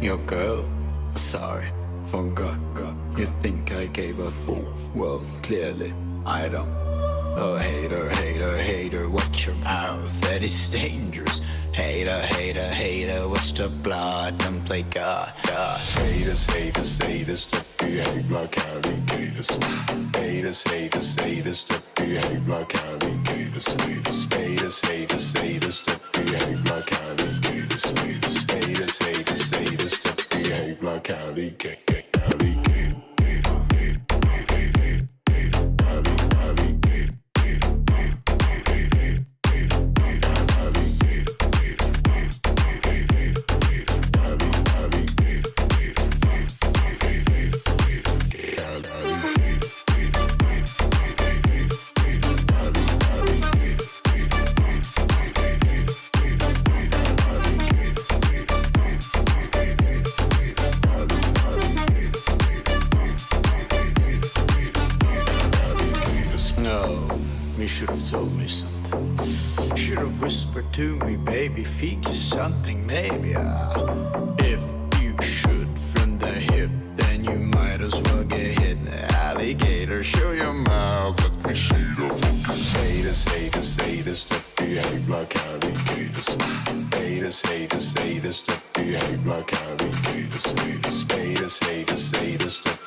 your girl. Sorry, forgot. You think I gave a fool? Well, clearly I don't. Oh, hater, hater, hater, watch your mouth, that is dangerous. Hater, hater, hater, watch the blood, don't play God, God. Haters, haters, haters that behave like alligators. Haters, haters, haters that behave like alligators. Haters, haters, haters, haters told me. Should have whispered to me, baby, feed you something, maybe. Ah. If you shoot from the hip, then you might as well get hit. Alligator, show your mouth. Let me see the fucking Haters, haters, haters that behave like alligators. Haters, haters, haters that behave like alligators. Haters, haters, haters that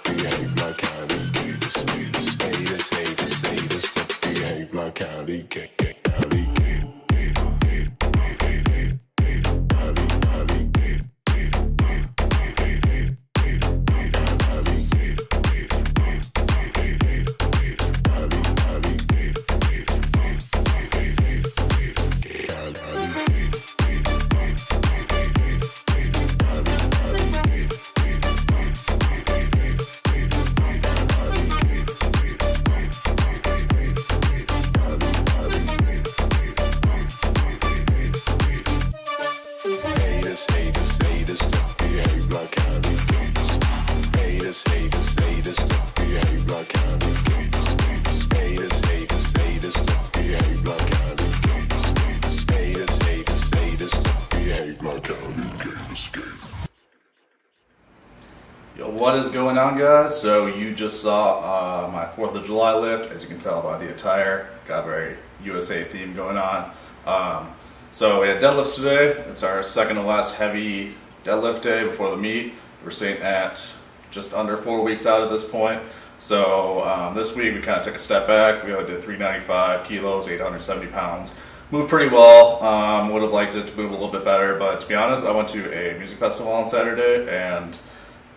what is going on, guys? So you just saw uh, my Fourth of July lift, as you can tell by the attire. Got a very USA theme going on. Um, so we had deadlifts today. It's our second to last heavy deadlift day before the meet. We're sitting at just under four weeks out at this point. So um, this week we kind of took a step back. We only did 395 kilos, 870 pounds. Moved pretty well. Um, would have liked it to move a little bit better, but to be honest, I went to a music festival on Saturday and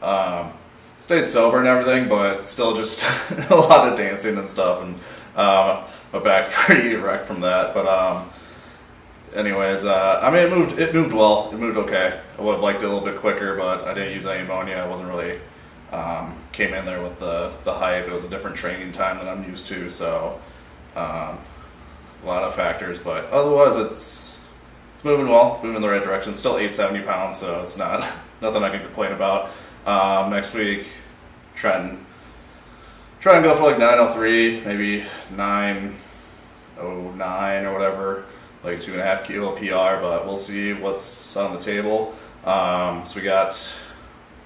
um, stayed sober and everything, but still just a lot of dancing and stuff, and um, my back's pretty wrecked from that. But um, anyways, uh, I mean, it moved. It moved well. It moved okay. I would have liked it a little bit quicker, but I didn't use any ammonia. I wasn't really um, came in there with the the hype. It was a different training time than I'm used to, so um, a lot of factors. But otherwise, it's it's moving well. It's moving in the right direction. Still 870 pounds, so it's not nothing I can complain about. Um, next week, try and try and go for like 903, maybe 909 or whatever, like two and a half kilo PR. But we'll see what's on the table. Um, so we got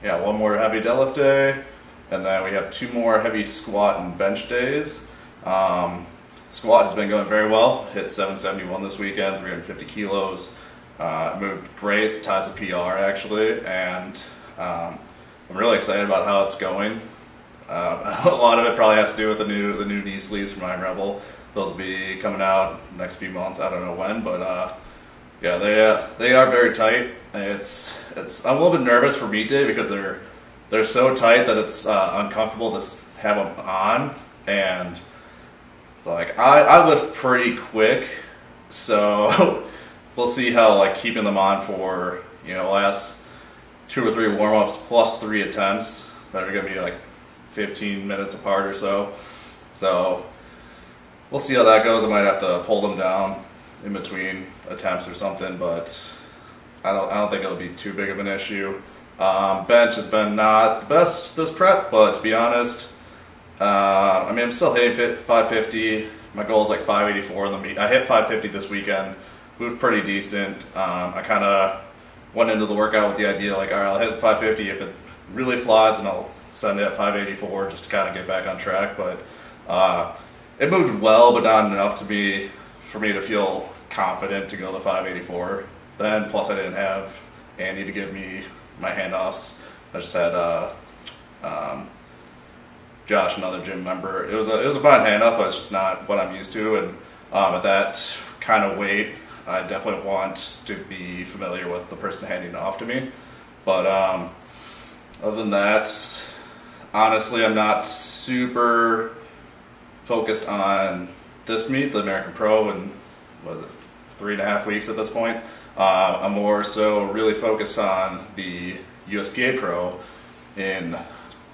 yeah one more heavy deadlift day, and then we have two more heavy squat and bench days. Um, squat has been going very well. Hit 771 this weekend, 350 kilos. Uh, moved great, ties a PR actually, and um, I'm really excited about how it's going. Uh, a lot of it probably has to do with the new the new knee sleeves from Iron Rebel. Those will be coming out next few months. I don't know when, but uh, yeah, they uh, they are very tight. It's it's I'm a little bit nervous for meet day because they're they're so tight that it's uh, uncomfortable to have them on and like I, I lift pretty quick, so we'll see how like keeping them on for you know last two or three warm ups plus three attempts that are gonna be like 15 minutes apart or so. So we'll see how that goes. I might have to pull them down in between attempts or something, but I don't I don't think it'll be too big of an issue. Um, bench has been not the best this prep, but to be honest, uh, I mean I'm still hitting 550. My goal is like 584 in the meet. I hit 550 this weekend. Moved pretty decent. Um, I kind of went into the workout with the idea like, all right, I'll hit 550 if it really flies, and I'll send it at 584 just to kind of get back on track. But uh, it moved well, but not enough to be for me to feel confident to go the 584. Then plus I didn't have Andy to give me my handoffs. I just had uh, um, Josh, another gym member. It was a it was a fine handoff, but it's just not what I'm used to. And um, at that kind of weight, I definitely want to be familiar with the person handing it off to me. But um, other than that, honestly, I'm not super focused on this meet, the American Pro, and was it three and a half weeks at this point. Uh, I'm more so really focused on the USPA Pro in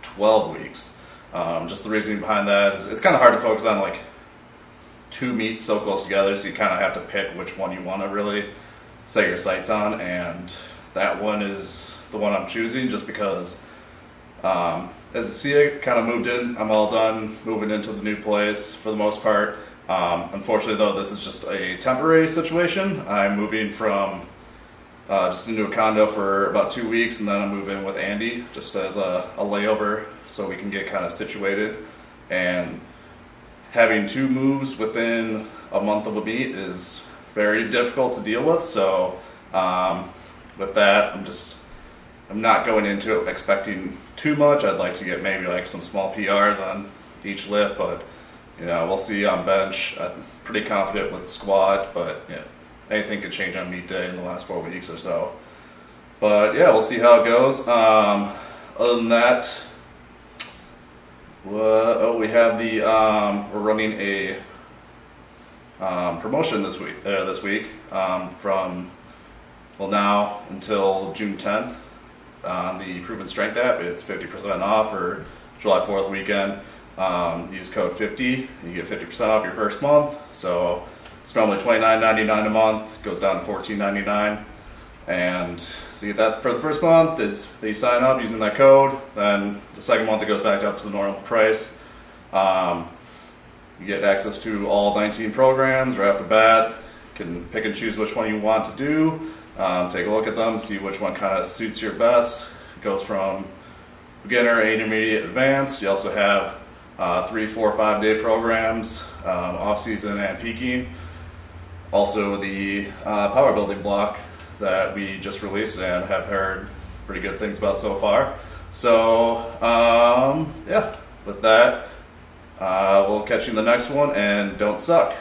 12 weeks. Um, just the reasoning behind that is it's kind of hard to focus on like two meets so close together, so you kind of have to pick which one you want to really set your sights on, and that one is the one I'm choosing just because um, as you see it kind of moved in, I'm all done moving into the new place for the most part. Um, unfortunately though, this is just a temporary situation. I'm moving from uh, just into a condo for about two weeks and then I'm moving with Andy just as a, a layover so we can get kind of situated. And having two moves within a month of a beat is very difficult to deal with. So um, with that, I'm just I'm not going into it expecting too much. I'd like to get maybe like some small PRs on each lift, but you know we'll see on bench. I'm pretty confident with squat, but yeah, anything could change on meet day in the last four weeks or so. But yeah, we'll see how it goes. Um, other than that, what, oh, we have the um, we're running a um, promotion this week. Uh, this week um, from well now until June 10th on the Proven Strength app. It's 50% off for July 4th weekend. Um, use code 50, and you get 50% off your first month. So it's normally $29.99 a month, goes down to $14.99. And so you get that for the first month is you sign up using that code. Then the second month it goes back up to the normal price. Um, you get access to all 19 programs right off the bat. You can pick and choose which one you want to do. Um, take a look at them, see which one kind of suits your best. It goes from beginner, intermediate, advanced. You also have uh, three, four, five day programs, um, off season and peaking. Also the uh, power building block that we just released and have heard pretty good things about so far. So um, yeah, with that, uh, we'll catch you in the next one and don't suck.